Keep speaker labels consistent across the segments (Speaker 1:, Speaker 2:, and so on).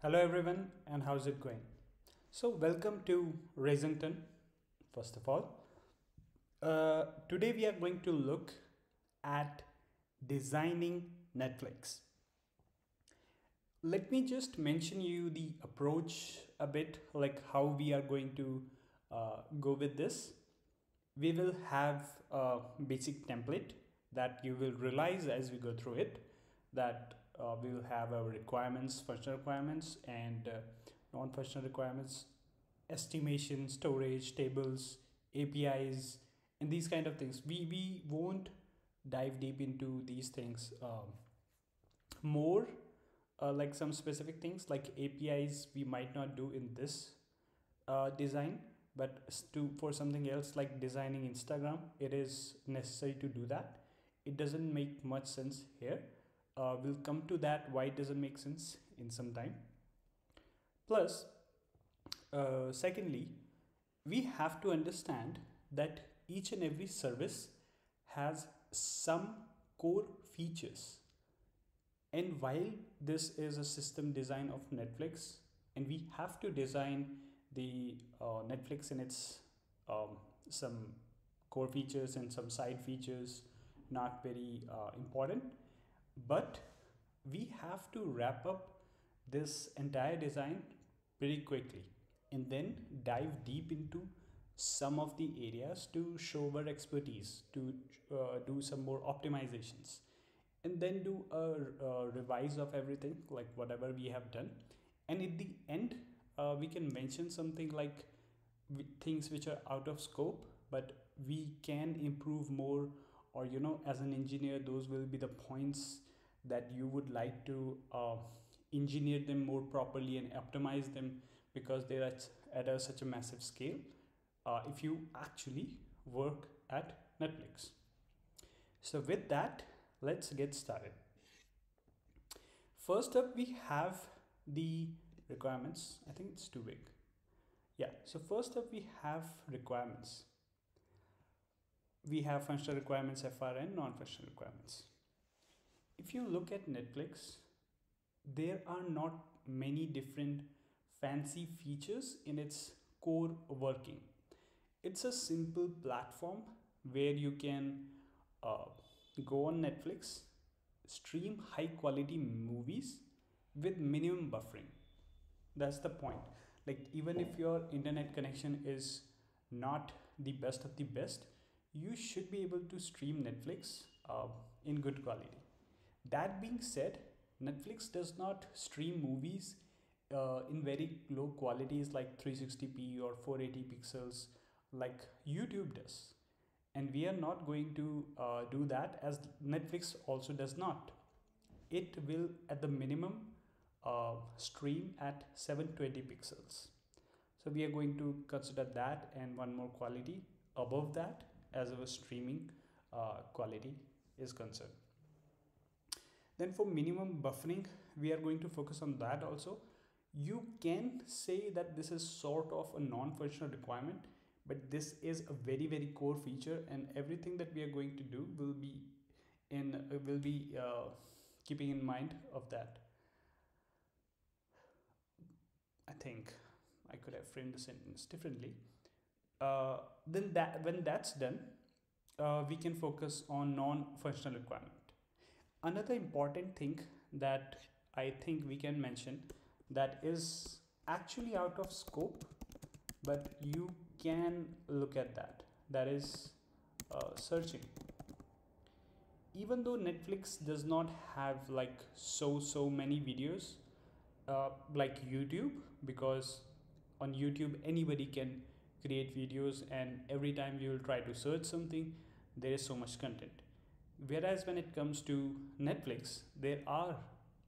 Speaker 1: Hello everyone and how's it going? So welcome to Raezungton first of all. Uh, today we are going to look at designing Netflix. Let me just mention you the approach a bit like how we are going to uh, go with this. We will have a basic template that you will realize as we go through it that uh, we will have our requirements, functional requirements and uh, non-functional requirements, estimation, storage, tables, APIs, and these kind of things. We, we won't dive deep into these things um, more uh, like some specific things like APIs we might not do in this uh, design but to for something else like designing Instagram it is necessary to do that it doesn't make much sense here uh, we'll come to that why it doesn't make sense in some time. Plus uh, secondly we have to understand that each and every service has some core features. And while this is a system design of netflix and we have to design the uh, netflix in its um, some core features and some side features not very uh, important but we have to wrap up this entire design pretty quickly and then dive deep into some of the areas to show our expertise to uh, do some more optimizations and then do a, a, revise of everything like whatever we have done. And at the end uh, we can mention something like things which are out of scope but we can improve more or you know as an engineer those will be the points that you would like to uh, engineer them more properly and optimize them because they're at, at a, such a massive scale uh, if you actually work at Netflix. So with that, let's get started. First up, we have the requirements. I think it's too big. Yeah, so first up, we have requirements. We have functional requirements, FRN, and non-functional requirements if you look at Netflix, there are not many different fancy features in its core working. It's a simple platform where you can uh, go on Netflix, stream high quality movies with minimum buffering. That's the point. Like, even if your internet connection is not the best of the best, you should be able to stream Netflix uh, in good quality that being said, Netflix does not stream movies uh, in very low qualities like 360p or 480 pixels like YouTube does. And we are not going to uh, do that as Netflix also does not. It will, at the minimum, uh, stream at 720 pixels. So we are going to consider that and one more quality above that as our streaming uh, quality is concerned. Then for minimum buffering, we are going to focus on that also. You can say that this is sort of a non-functional requirement, but this is a very, very core feature and everything that we are going to do will be in, will be uh, keeping in mind of that. I think I could have framed the sentence differently. Uh, then that when that's done, uh, we can focus on non-functional requirement another important thing that I think we can mention that is actually out of scope but you can look at that. That is uh, searching. Even though Netflix does not have like so so many videos uh, like YouTube because on YouTube anybody can create videos and every time you will try to search something there is so much content Whereas when it comes to Netflix, there are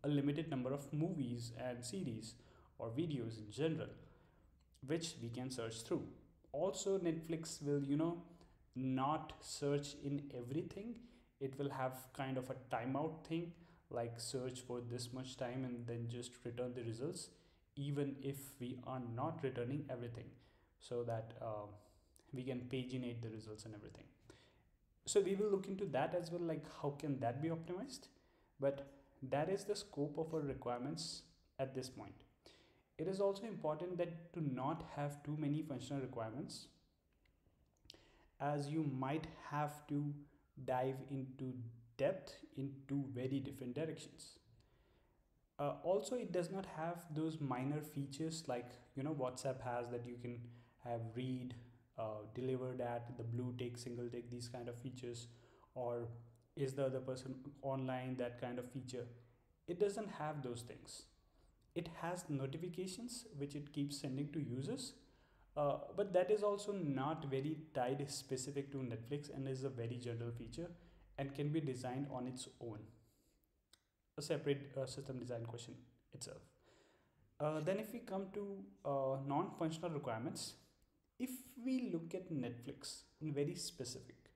Speaker 1: a limited number of movies and series or videos in general which we can search through. Also, Netflix will, you know, not search in everything. It will have kind of a timeout thing like search for this much time and then just return the results, even if we are not returning everything, so that uh, we can paginate the results and everything so we will look into that as well like how can that be optimized? But that is the scope of our requirements at this point. It is also important that to not have too many functional requirements as you might have to dive into depth in two very different directions. Uh, also it does not have those minor features like you know whatsapp has that you can have read uh, delivered at the blue tick single tick these kind of features or is the other person online that kind of feature? It doesn't have those things. It has notifications which it keeps sending to users uh, but that is also not very tied specific to netflix and is a very general feature and can be designed on its own. A separate uh, system design question itself. Uh, then if we come to uh, non-functional requirements if we look at netflix in very specific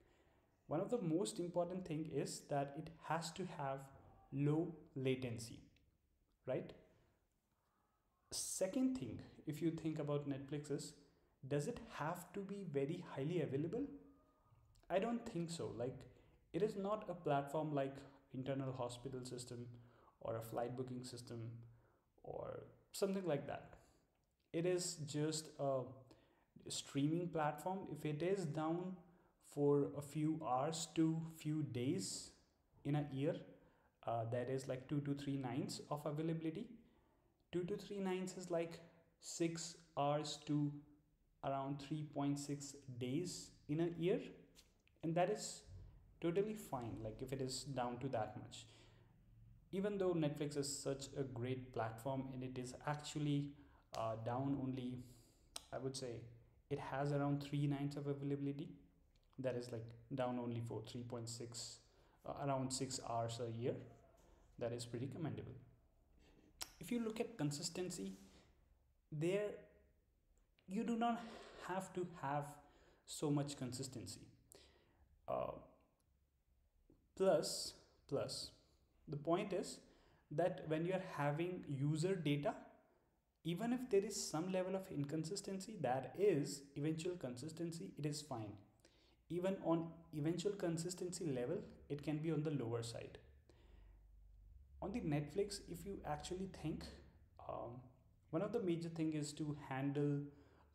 Speaker 1: one of the most important thing is that it has to have low latency right? Second thing if you think about netflix is does it have to be very highly available? I don't think so. Like it is not a platform like internal hospital system or a flight booking system or something like that. It is just a streaming platform if it is down for a few hours to few days in a year uh, that is like two to three nines of availability two to three nines is like six hours to around 3.6 days in a year and that is totally fine like if it is down to that much. Even though netflix is such a great platform and it is actually uh, down only i would say it has around three nines of availability. That is like down only for 3.6 uh, around 6 hours a year. That is pretty commendable. If you look at consistency there you do not have to have so much consistency. Uh, plus plus the point is that when you are having user data even if there is some level of inconsistency that is eventual consistency it is fine. Even on eventual consistency level it can be on the lower side. On the netflix if you actually think um, one of the major thing is to handle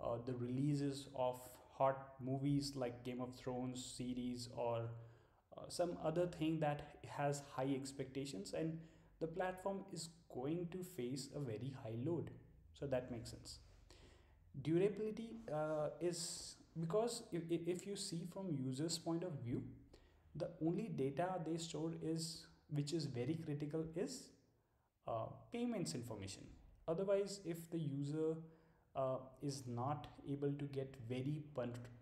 Speaker 1: uh, the releases of hot movies like game of thrones series or uh, some other thing that has high expectations and the platform is going to face a very high load so that makes sense. Durability uh, is because if, if you see from users point of view the only data they store is which is very critical is uh, payments information. Otherwise if the user uh, is not able to get very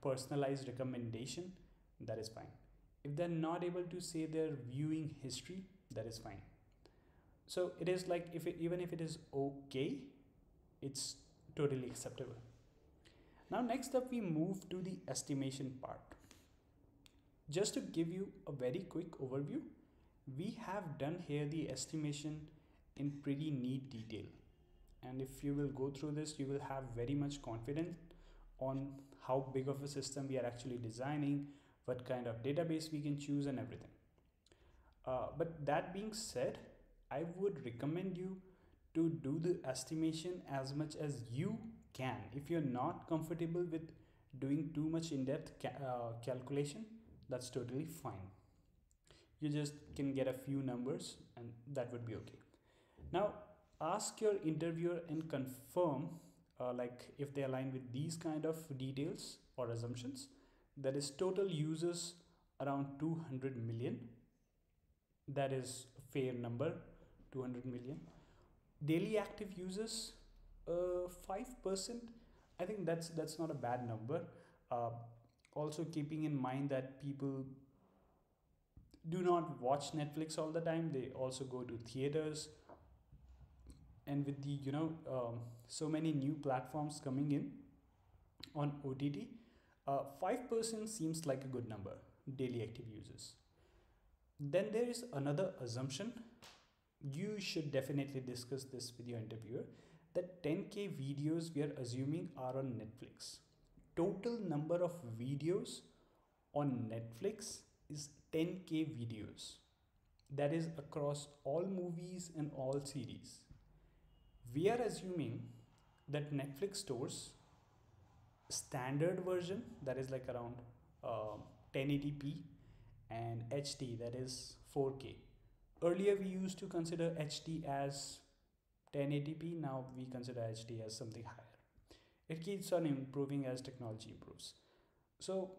Speaker 1: personalized recommendation that is fine. If they're not able to say their viewing history that is fine. So it is like if it, even if it is okay it's totally acceptable. Now next up we move to the estimation part. Just to give you a very quick overview we have done here the estimation in pretty neat detail. And if you will go through this you will have very much confidence on how big of a system we are actually designing what kind of database we can choose and everything. Uh, but that being said i would recommend you to do the estimation as much as you can. If you're not comfortable with doing too much in-depth ca uh, calculation that's totally fine. You just can get a few numbers and that would be okay. Now ask your interviewer and confirm uh, like if they align with these kind of details or assumptions. That is total users around 200 million. That is a fair number 200 million daily active users uh, 5% i think that's that's not a bad number. Uh, also keeping in mind that people do not watch netflix all the time they also go to theaters. And with the you know um, so many new platforms coming in on ott uh, 5% seems like a good number daily active users. Then there is another assumption you should definitely discuss this with your interviewer. That 10k videos we are assuming are on netflix. Total number of videos on netflix is 10k videos. That is across all movies and all series. We are assuming that Netflix stores standard version that is like around uh, 1080p and HD that is 4K. Earlier we used to consider HD as 1080p, now we consider HD as something higher. It keeps on improving as technology improves. So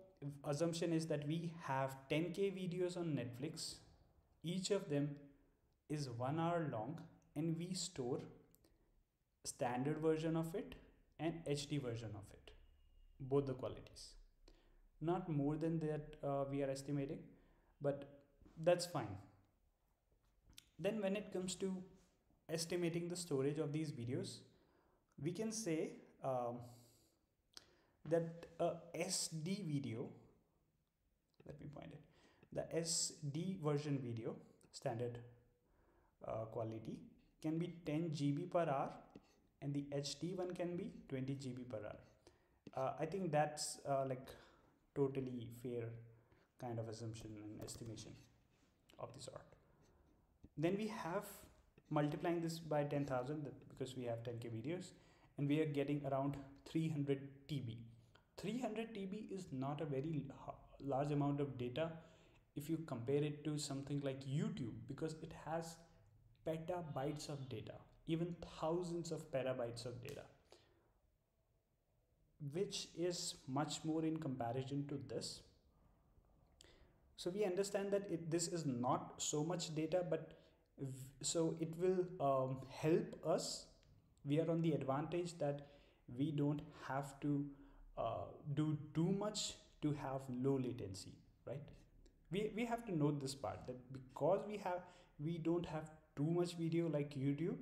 Speaker 1: assumption is that we have 10k videos on Netflix. Each of them is 1 hour long and we store standard version of it and HD version of it both the qualities not more than that uh, we are estimating but that's fine then when it comes to estimating the storage of these videos we can say um, that a SD video let me find it the SD version video standard uh, quality can be 10 GB per hour and the HD one can be 20 GB per hour uh, I think that's uh, like totally fair kind of assumption and estimation of this sort. Then we have multiplying this by 10,000 because we have 10k videos and we are getting around 300 TB. 300 TB is not a very large amount of data if you compare it to something like YouTube because it has petabytes of data, even thousands of petabytes of data which is much more in comparison to this. So we understand that it, this is not so much data, but so it will um, help us. We are on the advantage that we don't have to uh, do too much to have low latency, right? We, we have to note this part that because we have we don't have too much video like YouTube,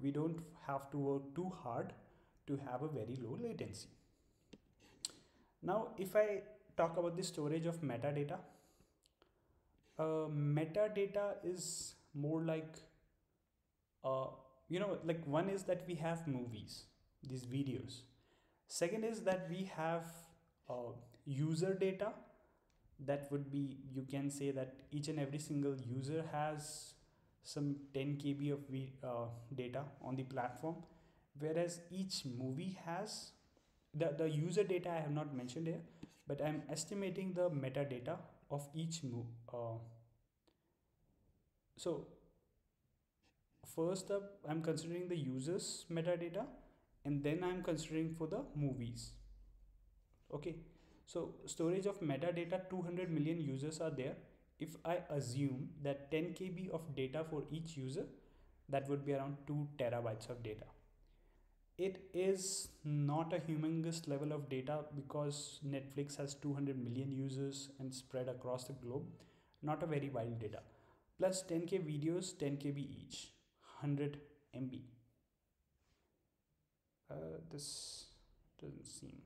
Speaker 1: we don't have to work too hard to have a very low latency. Now, if I talk about the storage of metadata, uh, metadata is more like, uh, you know, like one is that we have movies, these videos. Second is that we have uh, user data. That would be, you can say that each and every single user has some 10 KB of uh, data on the platform, whereas each movie has the, the user data I have not mentioned here, but I'm estimating the metadata of each move. Uh, so first up, I'm considering the users metadata and then I'm considering for the movies. Okay, so storage of metadata 200 million users are there. If I assume that 10 KB of data for each user, that would be around 2 terabytes of data it is not a humongous level of data because Netflix has 200 million users and spread across the globe. Not a very wild data. Plus 10k videos, 10 KB each, 100 MB. Uh, this doesn't seem.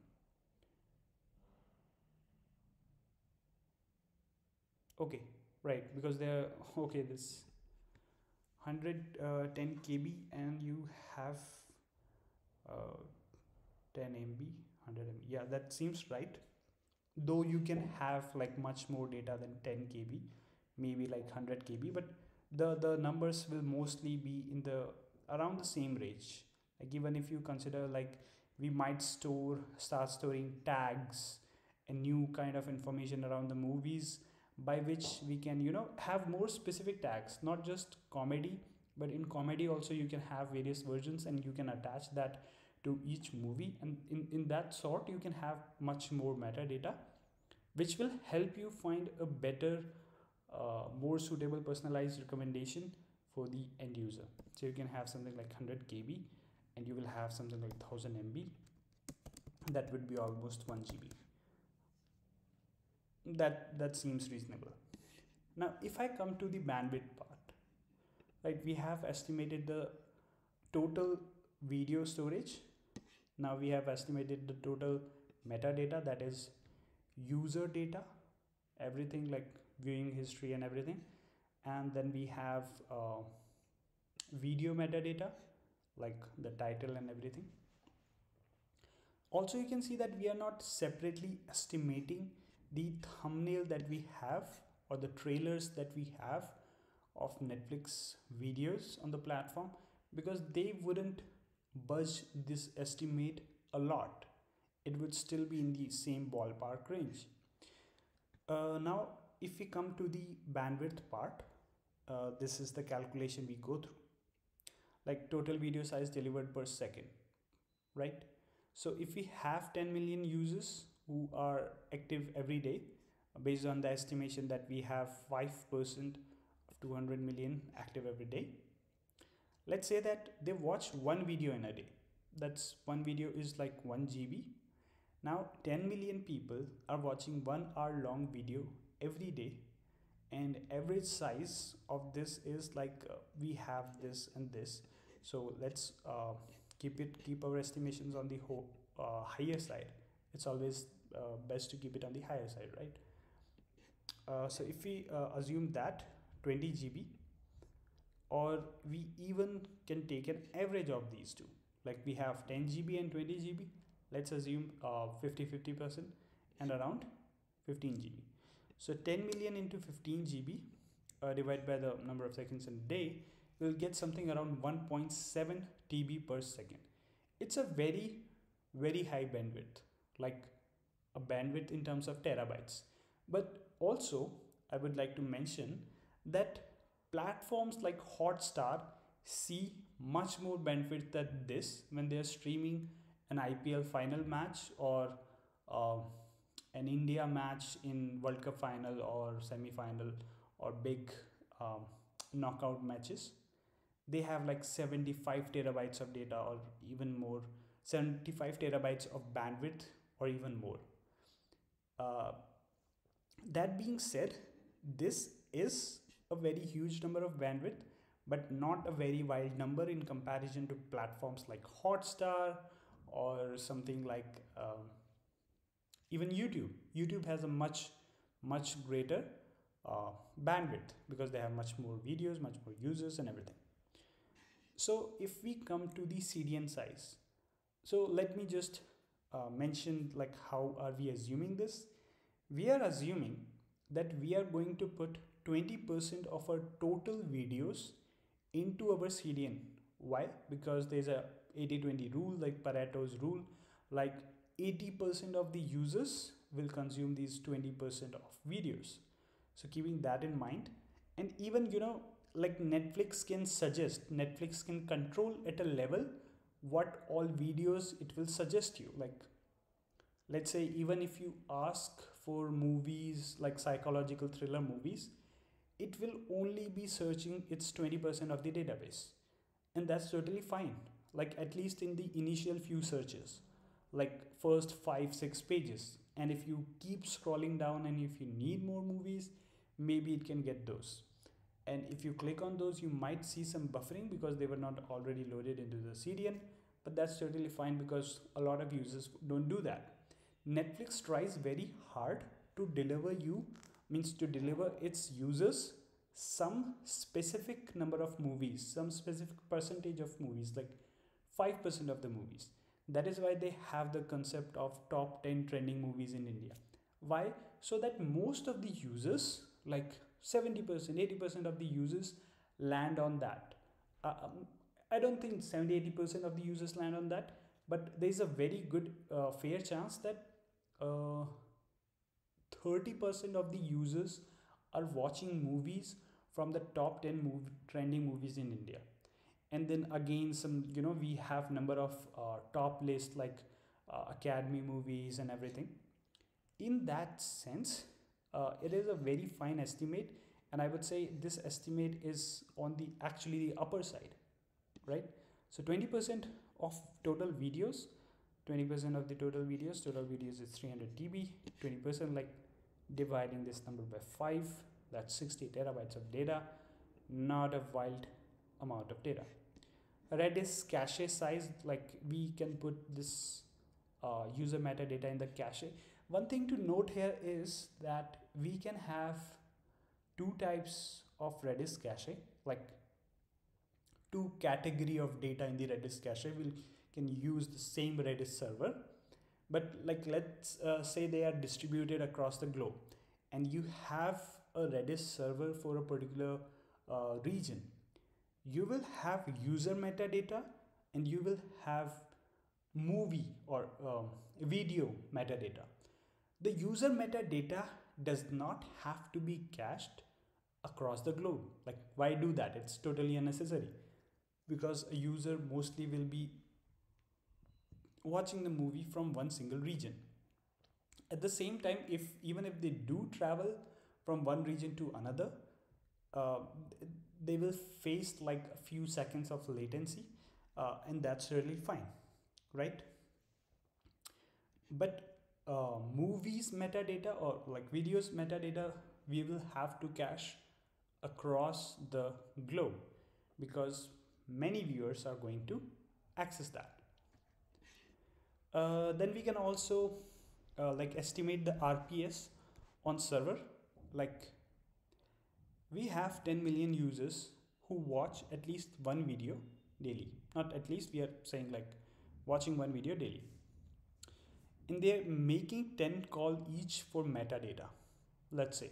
Speaker 1: Okay, right, because they're okay. This 110 uh, KB and you have uh, 10 MB 100 MB yeah that seems right though you can have like much more data than 10 KB maybe like 100 KB but the the numbers will mostly be in the around the same range. Like even if you consider like we might store start storing tags and new kind of information around the movies by which we can you know have more specific tags not just comedy but in comedy also you can have various versions and you can attach that to each movie. And in, in that sort you can have much more metadata which will help you find a better uh, more suitable personalized recommendation for the end user. So you can have something like 100 kb and you will have something like 1000 mb that would be almost 1 gb that that seems reasonable. Now if i come to the bandwidth part right we have estimated the total video storage. Now we have estimated the total metadata that is user data everything like viewing history and everything. And then we have uh, video metadata like the title and everything. Also you can see that we are not separately estimating the thumbnail that we have or the trailers that we have of Netflix videos on the platform because they wouldn't budge this estimate a lot. It would still be in the same ballpark range. Uh, now if we come to the bandwidth part uh, this is the calculation we go through. Like total video size delivered per second right? So if we have 10 million users who are active every day based on the estimation that we have 5% of 200 million active every day let's say that they watch one video in a day. That's one video is like 1 GB now 10 million people are watching one hour long video every day. And average size of this is like uh, we have this and this. So let's uh, keep it keep our estimations on the uh, higher side. It's always uh, best to keep it on the higher side right? Uh, so if we uh, assume that 20 GB or we even can take an average of these two. Like we have 10 GB and 20 GB let's assume 50 50 percent and around 15 GB so 10 million into 15 GB uh, divided by the number of seconds in a day we'll get something around 1.7 TB per second. It's a very very high bandwidth like a bandwidth in terms of terabytes. But also I would like to mention that platforms like Hotstar see much more benefit than this when they are streaming an IPL final match or uh, an India match in World Cup final or semi final or big um, knockout matches. They have like 75 terabytes of data or even more, 75 terabytes of bandwidth or even more. Uh, that being said, this is a very huge number of bandwidth, but not a very wild number in comparison to platforms like Hotstar or something like um, even YouTube. YouTube has a much, much greater uh, bandwidth because they have much more videos, much more users, and everything. So, if we come to the CDN size, so let me just uh, mention like how are we assuming this? We are assuming that we are going to put 20% of our total videos into our CDN. Why? Because there's a 80-20 rule like Pareto's rule like 80% of the users will consume these 20% of videos. So keeping that in mind and even you know like Netflix can suggest Netflix can control at a level what all videos it will suggest you. Like let's say even if you ask for movies like psychological thriller movies it will only be searching its 20% of the database. And that's totally fine. Like at least in the initial few searches like first 5 6 pages. And if you keep scrolling down and if you need more movies maybe it can get those. And if you click on those you might see some buffering because they were not already loaded into the CDN but that's totally fine because a lot of users don't do that. Netflix tries very hard to deliver you means to deliver its users some specific number of movies some specific percentage of movies like 5% of the movies that is why they have the concept of top 10 trending movies in india. Why? So that most of the users like 70% 80% of the users land on that. Uh, um, i don't think 70 80% of the users land on that but there is a very good uh, fair chance that uh, 30% of the users are watching movies from the top 10 movie, trending movies in India. And then again, some, you know, we have number of uh, top list like uh, Academy movies and everything. In that sense, uh, it is a very fine estimate. And I would say this estimate is on the actually the upper side, right? So 20% of total videos 20% of the total videos total videos is 300 TB 20% like dividing this number by 5 that's 60 terabytes of data not a wild amount of data redis cache size like we can put this uh, user metadata in the cache. One thing to note here is that we can have two types of redis cache like two category of data in the redis cache. Will can use the same redis server but like let's uh, say they are distributed across the globe and you have a redis server for a particular uh, region you will have user metadata and you will have movie or um, video metadata. The user metadata does not have to be cached across the globe. Like, why do that? It's totally unnecessary because a user mostly will be watching the movie from one single region. At the same time, if even if they do travel from one region to another, uh, they will face like a few seconds of latency, uh, and that's really fine, right? But uh, movies metadata or like videos metadata, we will have to cache across the globe because many viewers are going to access that. Uh, then we can also uh, like estimate the RPS on server like we have 10 million users who watch at least one video daily. Not at least we are saying like watching one video daily. And they're making 10 call each for metadata let's say.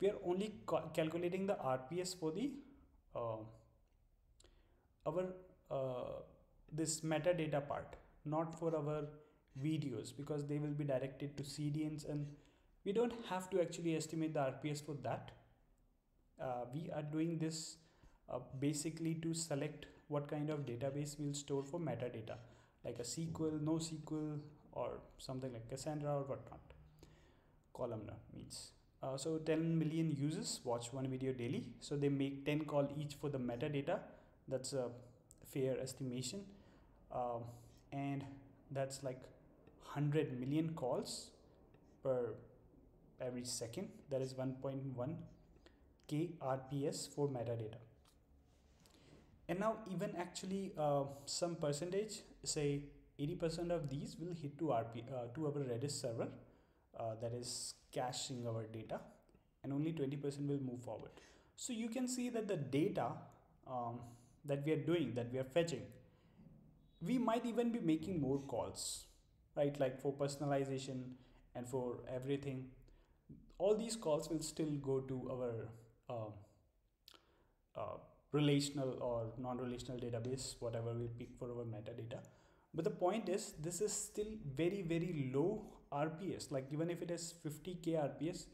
Speaker 1: We are only calculating the rps for the uh, our uh, this metadata part not for our videos because they will be directed to cdns and we don't have to actually estimate the rps for that uh, we are doing this uh, basically to select what kind of database we'll store for metadata like a SQL, NoSQL or something like Cassandra or whatnot. Columnar means. Uh, so 10 million users watch one video daily. So they make 10 call each for the metadata. That's a fair estimation. Um, and that's like 100 million calls per every second. That is 1.1 k RPS for metadata. And now even actually uh, some percentage say 80% of these will hit to RP uh, to our Redis server uh, that is caching our data and only 20% will move forward. So you can see that the data um, that we are doing that we are fetching we might even be making more calls right? Like for personalization and for everything all these calls will still go to our Um, uh, relational or non-relational database whatever we pick for our metadata. But the point is this is still very very low rps like even if it is 50k rps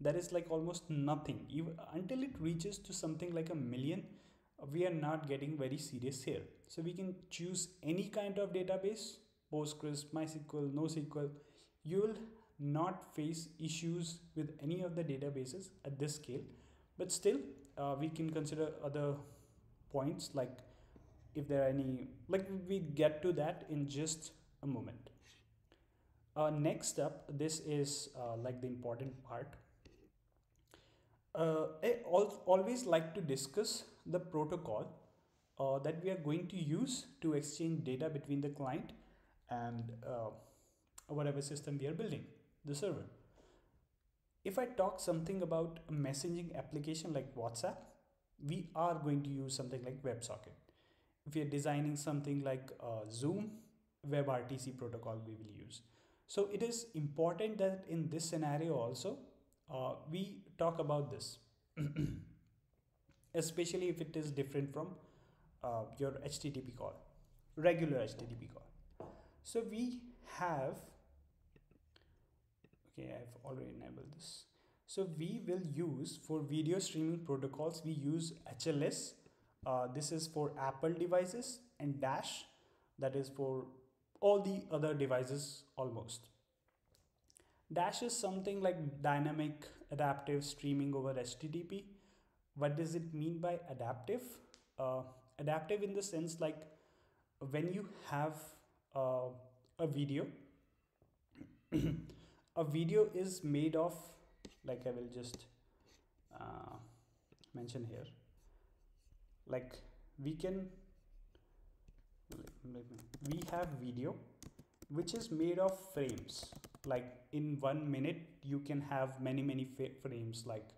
Speaker 1: that is like almost nothing. Even until it reaches to something like a million we are not getting very serious here. So we can choose any kind of database postgres mysql nosql. You will not face issues with any of the databases at this scale but still uh, we can consider other points like if there are any like we get to that in just a moment. Uh, next up this is uh, like the important part. Uh, I al always like to discuss the protocol uh, that we are going to use to exchange data between the client and uh, whatever system we are building the server if I talk something about a messaging application like WhatsApp, we are going to use something like WebSocket. If we are designing something like uh, Zoom, WebRTC protocol we will use. So it is important that in this scenario also, uh, we talk about this, especially if it is different from uh, your HTTP call, regular HTTP call. So we have okay I've already enabled this. So we will use for video streaming protocols we use HLS uh, this is for Apple devices and Dash. That is for all the other devices almost. Dash is something like dynamic adaptive streaming over HTTP what does it mean by adaptive? Uh, adaptive in the sense like when you have uh, a video a video is made of like I will just uh, mention here. Like we can we have video which is made of frames. Like in one minute you can have many many frames. Like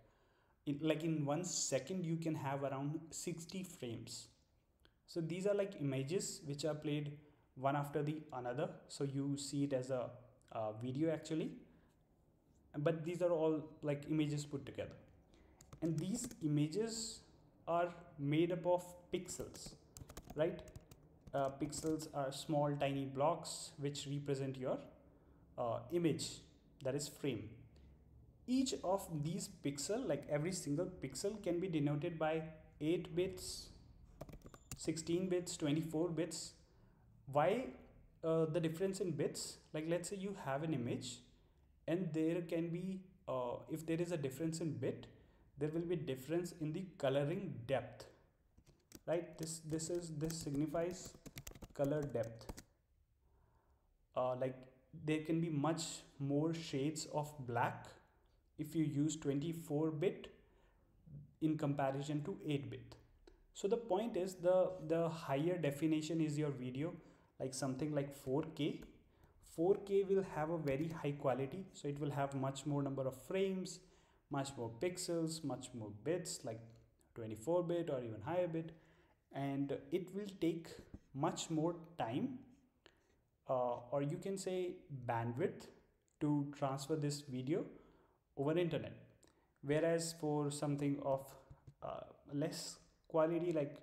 Speaker 1: in, like in one second you can have around 60 frames. So these are like images which are played one after the another. So you see it as a uh, video actually but these are all like images put together. And these images are made up of pixels right? Uh, pixels are small tiny blocks which represent your uh, image that is frame. Each of these pixel like every single pixel can be denoted by 8 bits 16 bits 24 bits. Why uh, the difference in bits? Like let's say you have an image and there can be uh, if there is a difference in bit there will be difference in the coloring depth. Right? This this is this signifies color depth. Uh, like there can be much more shades of black if you use 24 bit in comparison to 8 bit. So the point is the the higher definition is your video like something like 4k 4k will have a very high quality so it will have much more number of frames much more pixels much more bits like 24 bit or even higher bit and it will take much more time uh, or you can say bandwidth to transfer this video over internet. Whereas for something of uh, less quality like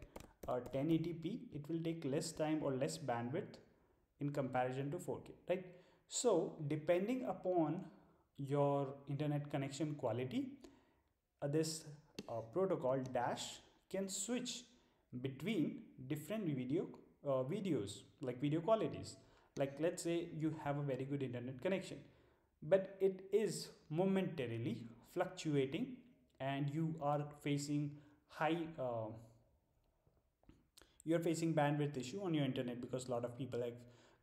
Speaker 1: uh, 1080p it will take less time or less bandwidth in comparison to 4k right? So depending upon your internet connection quality uh, this uh, protocol dash can switch between different video uh, videos like video qualities. Like let's say you have a very good internet connection but it is momentarily fluctuating and you are facing high uh, you're facing bandwidth issue on your internet because a lot of people have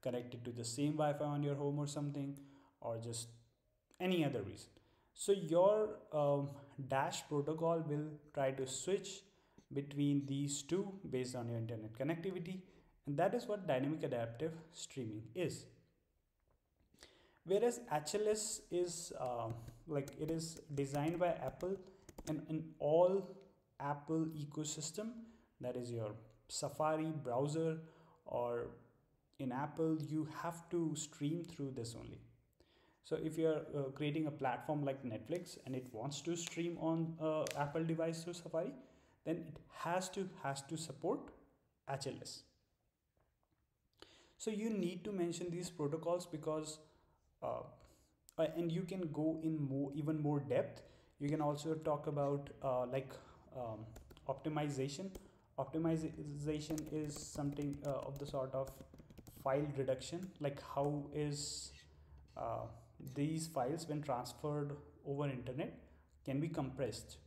Speaker 1: connected to the same wi-fi on your home or something or just any other reason. So your um, dash protocol will try to switch between these two based on your internet connectivity and that is what dynamic adaptive streaming is. Whereas HLS is uh, like it is designed by Apple and in all Apple ecosystem that is your Safari browser or in Apple you have to stream through this only. So if you're uh, creating a platform like Netflix and it wants to stream on uh, Apple device through Safari then it has to has to support HLS so you need to mention these protocols because uh, uh, and you can go in more even more depth. You can also talk about uh, like um, optimization. Optimization is something uh, of the sort of file reduction like how is uh, these files when transferred over internet can be compressed.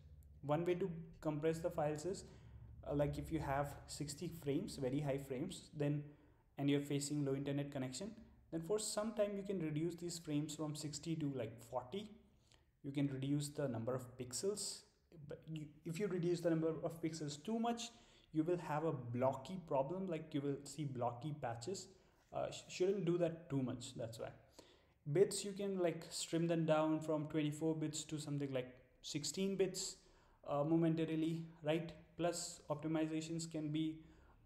Speaker 1: One way to compress the files is uh, like if you have 60 frames very high frames then and you're facing low internet connection then for some time you can reduce these frames from 60 to like 40 you can reduce the number of pixels. But you, if you reduce the number of pixels too much you will have a blocky problem like you will see blocky patches uh, sh shouldn't do that too much that's why. Bits you can like trim them down from 24 bits to something like 16 bits uh, momentarily right? Plus optimizations can be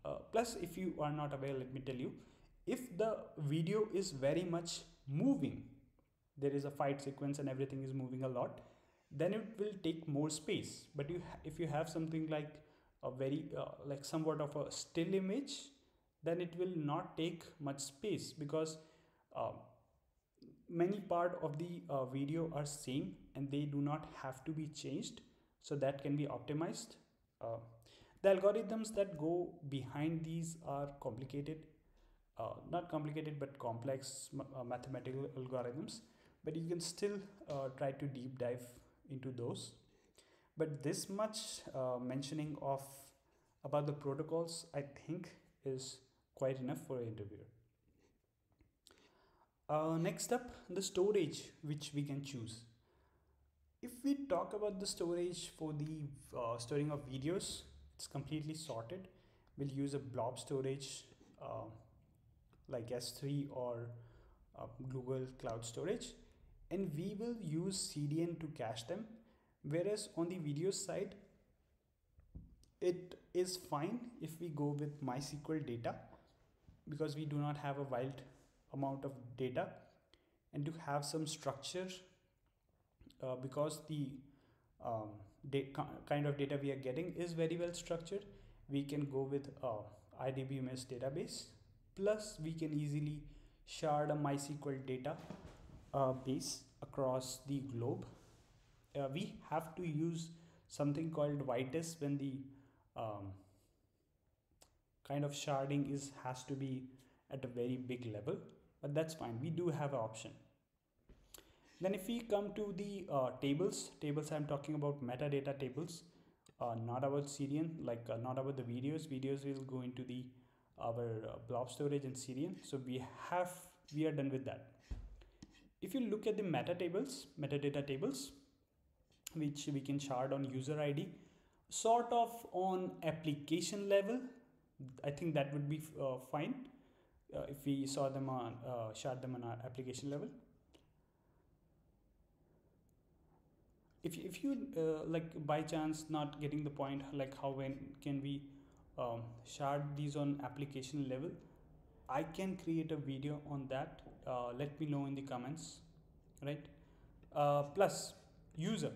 Speaker 1: uh, plus if you are not aware let me tell you if the video is very much moving there is a fight sequence and everything is moving a lot then it will take more space. But you if you have something like a very uh, like somewhat of a still image then it will not take much space because uh, many part of the uh, video are same and they do not have to be changed. So that can be optimized. Uh, the algorithms that go behind these are complicated uh, not complicated but complex uh, mathematical algorithms. But you can still uh, try to deep dive into those. But this much uh, mentioning of about the protocols i think is quite enough for an interviewer. Uh, next up the storage which we can choose. If we talk about the storage for the uh, storing of videos it's completely sorted. We'll use a blob storage like S3 or uh, Google Cloud Storage. And we will use CDN to cache them. Whereas on the video side it is fine if we go with MySQL data because we do not have a wild amount of data and to have some structure uh, because the um, kind of data we are getting is very well structured we can go with uh, RDBMS database. Plus, we can easily shard a MySQL data uh, base across the globe. Uh, we have to use something called Vitess when the um, kind of sharding is has to be at a very big level, but that's fine. We do have an option. Then if we come to the uh, tables, tables I'm talking about metadata tables, uh, not about CDN, like uh, not about the videos. Videos will go into the our uh, blob storage and CDN. So we have we are done with that. If you look at the meta tables, metadata tables, which we can shard on user ID, sort of on application level, I think that would be uh, fine uh, if we saw them on uh, shard them on our application level. If, if you uh, like by chance not getting the point like how when can we um, shard these on application level I can create a video on that uh, let me know in the comments right uh, plus user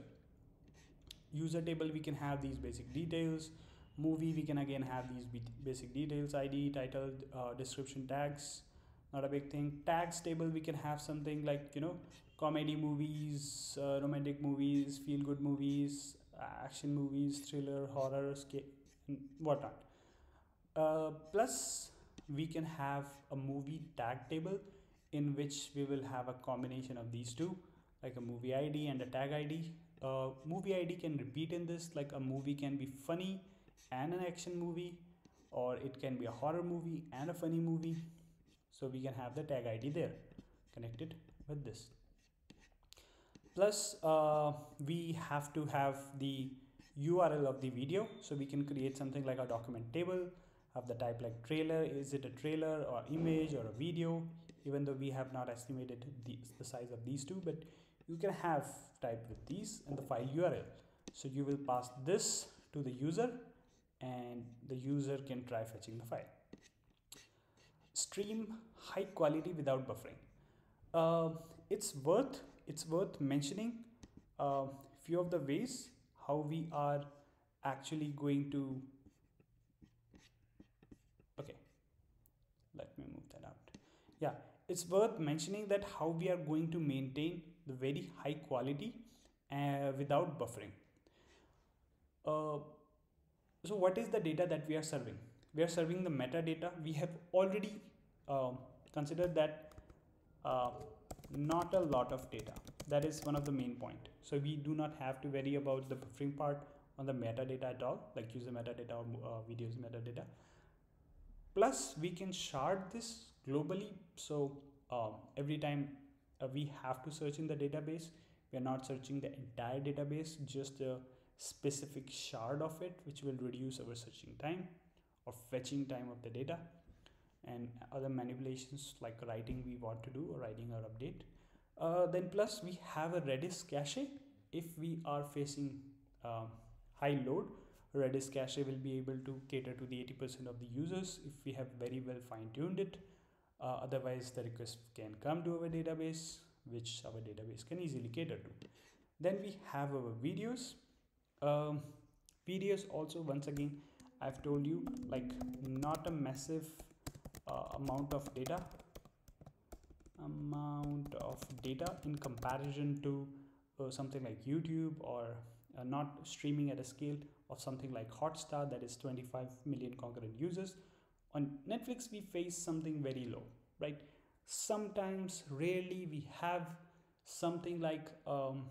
Speaker 1: user table we can have these basic details movie we can again have these basic details id title uh, description tags not a big thing. Tags table we can have something like you know comedy movies uh, romantic movies feel good movies action movies thriller horror whatnot uh, plus we can have a movie tag table in which we will have a combination of these two like a movie id and a tag id uh, movie id can repeat in this like a movie can be funny and an action movie or it can be a horror movie and a funny movie. So we can have the tag id there connected with this. Plus uh, we have to have the url of the video so we can create something like a document table of the type like trailer is it a trailer or image or a video? Even though we have not estimated the, the size of these two but you can have type with these and the file url so you will pass this to the user and the user can try fetching the file. Stream high quality without buffering. Uh, it's worth it's worth mentioning a uh, few of the ways how we are actually going to okay let me move that out. Yeah it's worth mentioning that how we are going to maintain the very high quality uh, without buffering. Uh, so what is the data that we are serving? We are serving the metadata. We have already uh, considered that uh, not a lot of data. That is one of the main point. So we do not have to worry about the buffering part on the metadata at all like user metadata or uh, videos metadata. Plus we can shard this globally. So um, every time uh, we have to search in the database. We are not searching the entire database just specific shard of it which will reduce our searching time or fetching time of the data and other manipulations like writing we want to do or writing our update uh, then plus we have a redis cache if we are facing uh, high load Redis cache will be able to cater to the 80% of the users if we have very well fine-tuned it. Uh, otherwise, the request can come to our database, which our database can easily cater to. Then we have our videos. Um, videos also, once again, I've told you, like not a massive uh, amount of data amount of data in comparison to uh, something like YouTube or uh, not streaming at a scale of something like Hotstar that is 25 million concurrent users. On Netflix, we face something very low, right? Sometimes, rarely, we have something like, um,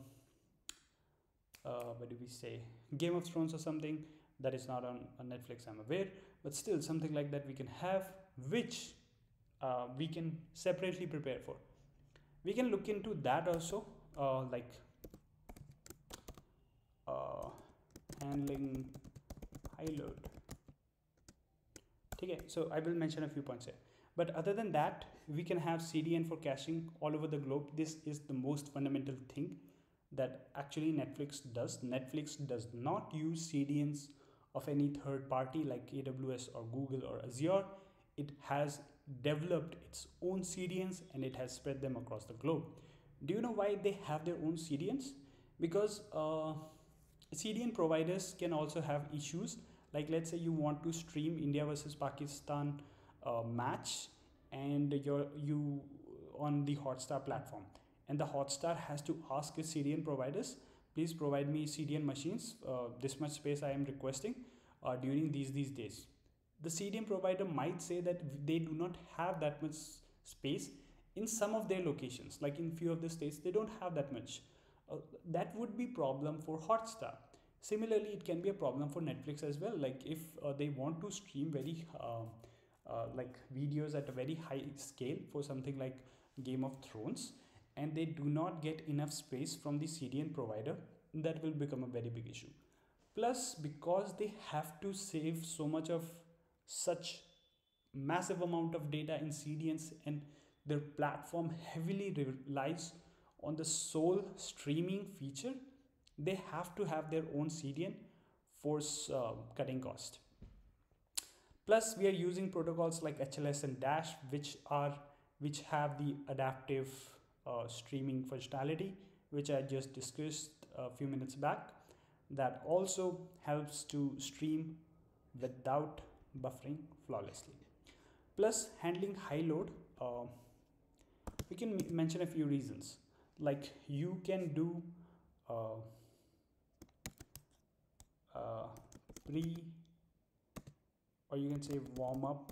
Speaker 1: uh, what do we say, Game of Thrones or something? That is not on, on Netflix, I'm aware, but still something like that we can have, which uh, we can separately prepare for. We can look into that also, uh, like uh, handling high load okay so i will mention a few points here. But other than that we can have cdn for caching all over the globe. This is the most fundamental thing that actually netflix does. Netflix does not use cdns of any third party like aws or google or azure. It has developed its own cdns and it has spread them across the globe. Do you know why they have their own cdns because uh, CDN providers can also have issues. Like let's say you want to stream india versus pakistan uh, match and you're you on the hotstar platform and the hotstar has to ask its cdn providers please provide me cdn machines uh, this much space i am requesting uh, during these these days. The cdn provider might say that they do not have that much space in some of their locations like in few of the states they don't have that much. Uh, that would be problem for hotstar. Similarly it can be a problem for netflix as well like if uh, they want to stream very uh, uh, like videos at a very high scale for something like game of thrones and they do not get enough space from the cdn provider that will become a very big issue. Plus because they have to save so much of such massive amount of data in cdns and their platform heavily relies on the sole streaming feature they have to have their own cdn for uh, cutting cost. Plus we are using protocols like hls and dash which are which have the adaptive uh, streaming functionality which i just discussed a few minutes back that also helps to stream without buffering flawlessly plus handling high load uh, we can mention a few reasons like you can do uh, uh, pre or you can say warm up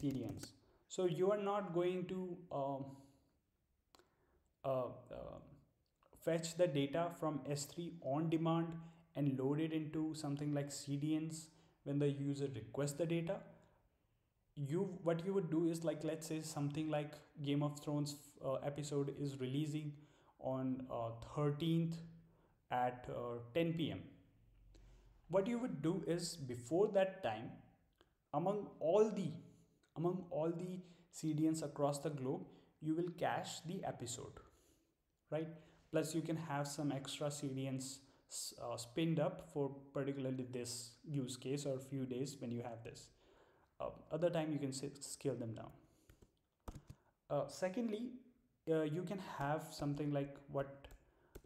Speaker 1: CDNs. So you are not going to um, fetch the data from S3 on demand and load it into something like CDNs when the user requests the data. You what you would do is like let's say something like Game of Thrones uh, episode is releasing on uh, 13th uh, at uh, 10 p.m what you would do is before that time among all the among all the cdns across the globe you will cache the episode right? Plus you can have some extra cdns uh, spinned up for particularly this use case or few days when you have this. Uh, other time you can scale them down. Uh, secondly uh, you can have something like what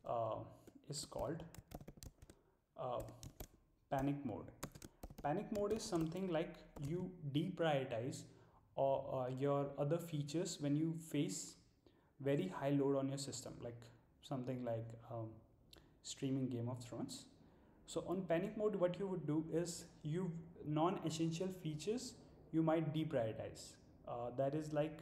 Speaker 1: uh, is called uh, panic mode. Panic mode is something like you deprioritize or your other features when you face very high load on your system like something like um, streaming game of thrones so on panic mode what you would do is you non-essential features you might deprioritize uh, that is like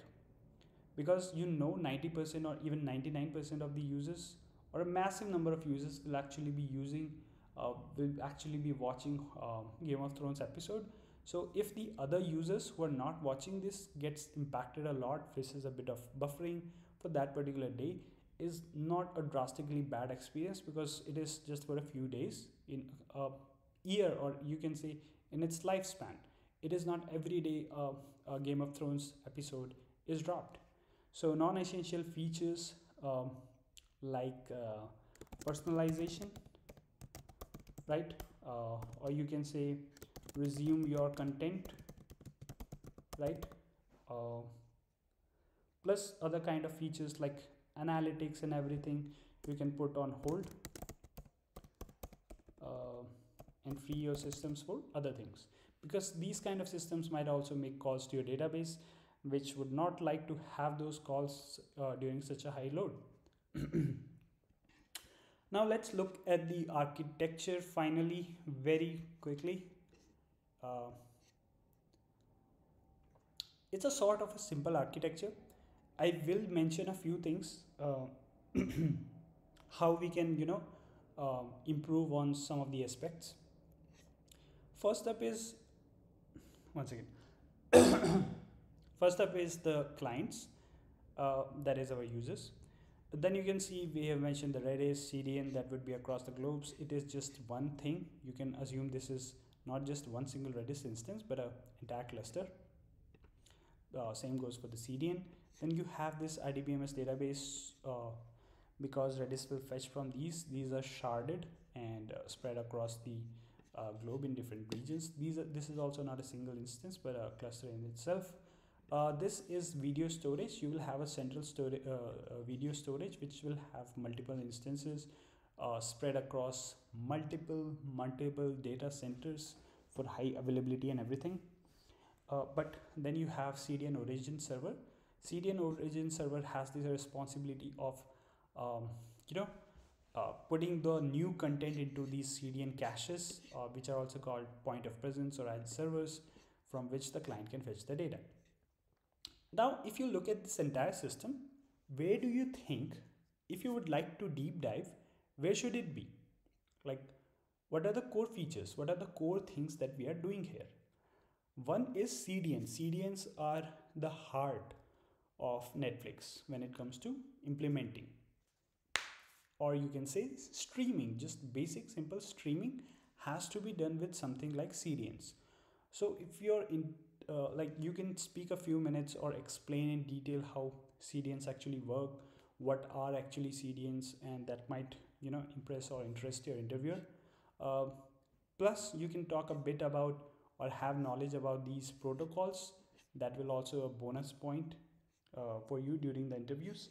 Speaker 1: because you know 90% or even 99% of the users or a massive number of users will actually be using uh, will actually be watching uh, Game of Thrones episode. So if the other users who are not watching this gets impacted a lot, faces a bit of buffering for that particular day, is not a drastically bad experience because it is just for a few days in a year or you can say in its lifespan. It is not every day a Game of Thrones episode is dropped. So non-essential features um, like uh, personalization right uh, or you can say resume your content right uh, plus other kind of features like analytics and everything you can put on hold uh, and free your systems for other things because these kind of systems might also make calls to your database which would not like to have those calls uh, during such a high load Now let's look at the architecture finally very quickly. Uh, it's a sort of a simple architecture. I will mention a few things uh, how we can you know uh, improve on some of the aspects. First up is once again. First up is the clients, uh, that is our users then you can see we have mentioned the Redis CDN that would be across the globes. It is just one thing. You can assume this is not just one single Redis instance, but a entire cluster. Uh, same goes for the CDN. Then you have this RDBMS database uh, because Redis will fetch from these. These are sharded and uh, spread across the uh, globe in different regions. These are, this is also not a single instance, but a cluster in itself. Uh, this is video storage you will have a central storage uh, uh, video storage which will have multiple instances spread across multiple multiple data centers for high availability and everything but then you have cdn origin server cdn origin server has this responsibility of um, you know uh, putting the new content into these cdn caches uh, which are also called point of presence or edge servers from which the client can fetch the data. Now if you look at this entire system where do you think if you would like to deep dive where should it be? Like what are the core features? What are the core things that we are doing here? One is cdn cdns are the heart of netflix when it comes to implementing. Or you can say streaming just basic simple streaming has to be done with something like cdns so if you're in uh, like you can speak a few minutes or explain in detail how cdns actually work what are actually cdns and that might you know impress or interest your interviewer. Uh, plus you can talk a bit about or have knowledge about these protocols. That will also a bonus point uh, for you during the interviews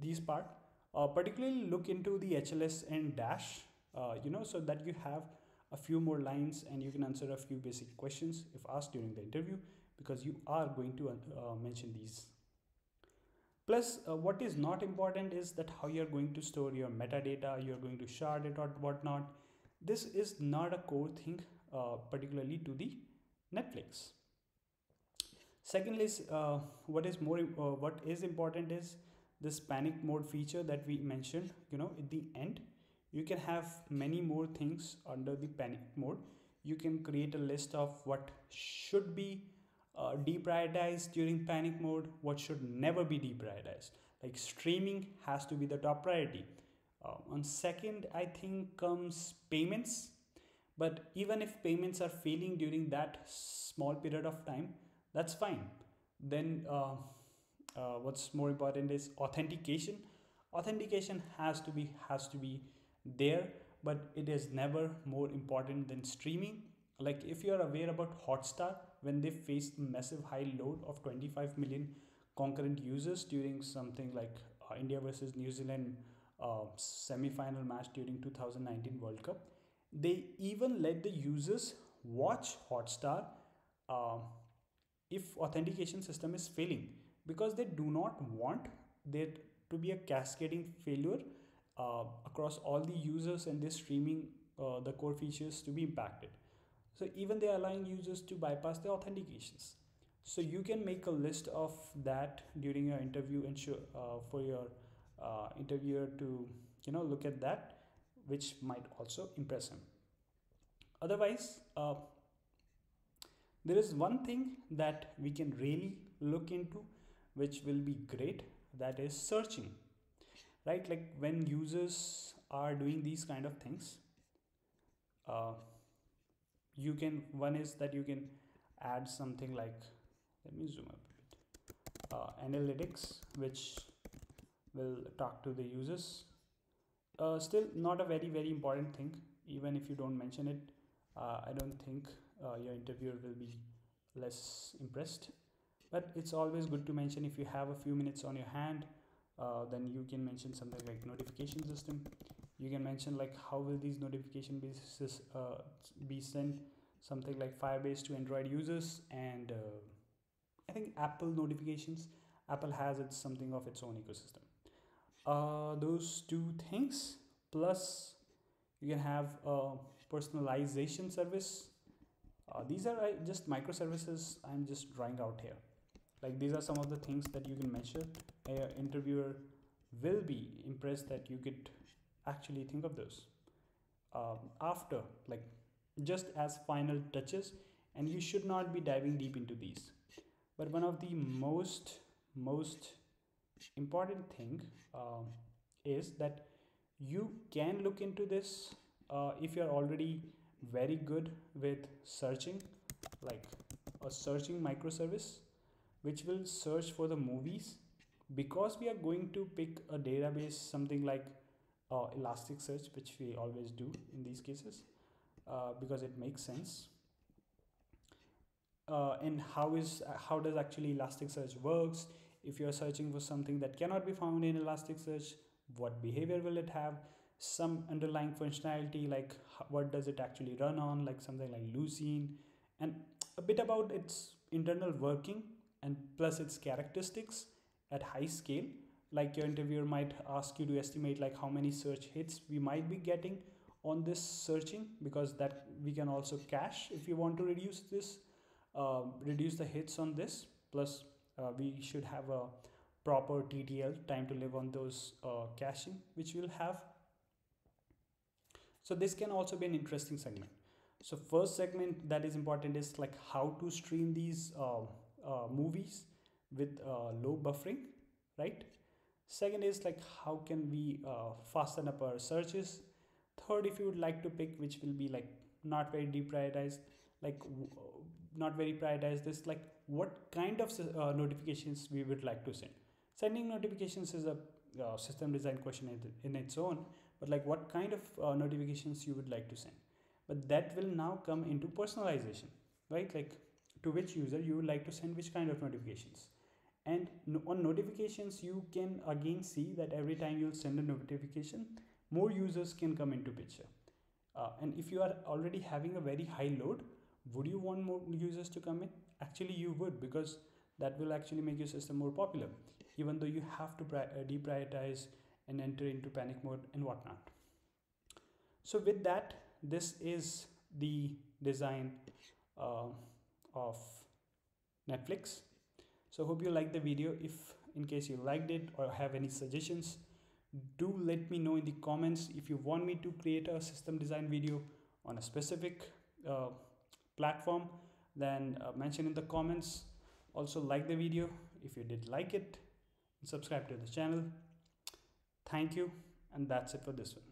Speaker 1: these part uh, particularly look into the hls and dash uh, you know so that you have a few more lines and you can answer a few basic questions if asked during the interview because you are going to uh, mention these. Plus uh, what is not important is that how you're going to store your metadata you're going to shard it or whatnot. This is not a core thing uh, particularly to the netflix secondly uh, what is more uh, what is important is this panic mode feature that we mentioned you know at the end. You can have many more things under the panic mode. You can create a list of what should be uh, deprioritized during panic mode what should never be deprioritized. Like streaming has to be the top priority. Uh, on second i think comes payments. But even if payments are failing during that small period of time that's fine. Then uh, uh, what's more important is authentication. Authentication has to be has to be there but it is never more important than streaming. Like if you are aware about hotstar when they faced massive high load of 25 million concurrent users during something like uh, india versus new zealand uh, semi-final match during 2019 world cup they even let the users watch hotstar uh, if authentication system is failing because they do not want there to be a cascading failure uh, across all the users and this streaming uh, the core features to be impacted. So even they are allowing users to bypass the authentications. So you can make a list of that during your interview and show, uh, for your uh, interviewer to you know look at that which might also impress him. Otherwise uh, there is one thing that we can really look into which will be great that is searching. Right like when users are doing these kind of things uh, you can one is that you can add something like let me zoom up a bit uh, analytics which will talk to the users. Uh, still not a very very important thing even if you don't mention it uh, i don't think uh, your interviewer will be less impressed. But it's always good to mention if you have a few minutes on your hand uh, then you can mention something like notification system. You can mention like how will these notification bases uh, be sent? Something like firebase to android users and uh, i think apple notifications. Apple has its something of its own ecosystem. Uh, those two things plus you can have a personalization service uh, these are just microservices i'm just drawing out here. Like these are some of the things that you can measure. A interviewer will be impressed that you could actually think of those. Um, after like just as final touches and you should not be diving deep into these. But one of the most most important thing um, is that you can look into this uh, if you're already very good with searching like a searching microservice which will search for the movies. Because we are going to pick a database something like uh, elasticsearch which we always do in these cases uh, because it makes sense. Uh, and how is how does actually elasticsearch works? If you are searching for something that cannot be found in elasticsearch what behavior will it have some underlying functionality like what does it actually run on like something like lucene and a bit about its internal working and plus its characteristics at high scale. Like your interviewer might ask you to estimate like how many search hits we might be getting on this searching because that we can also cache if you want to reduce this uh, reduce the hits on this. Plus uh, we should have a proper TTL time to live on those uh, caching which we'll have so this can also be an interesting segment. So first segment that is important is like how to stream these uh, uh, movies with uh, low buffering right? Second is like how can we uh, fasten up our searches? Third if you would like to pick which will be like not very deprioritized like not very prioritized this like what kind of uh, notifications we would like to send? Sending notifications is a uh, system design question in its own but like what kind of uh, notifications you would like to send. But that will now come into personalization right? Like to which user you would like to send which kind of notifications. And on notifications you can again see that every time you'll send a notification more users can come into picture. Uh, and if you are already having a very high load would you want more users to come in? Actually you would because that will actually make your system more popular. Even though you have to uh, deprioritize and enter into panic mode and whatnot. So with that this is the design uh, of netflix. So hope you like the video. If in case you liked it or have any suggestions do let me know in the comments if you want me to create a system design video on a specific uh, platform. Then uh, mention in the comments. Also like the video if you did like it. Subscribe to the channel thank you and that's it for this one